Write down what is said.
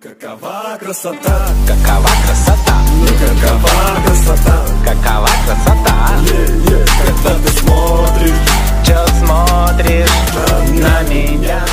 Какова красота? Какова красота? Ну какова красота? Какова красота? Е-е, когда ты смотришь, чё смотришь на меня?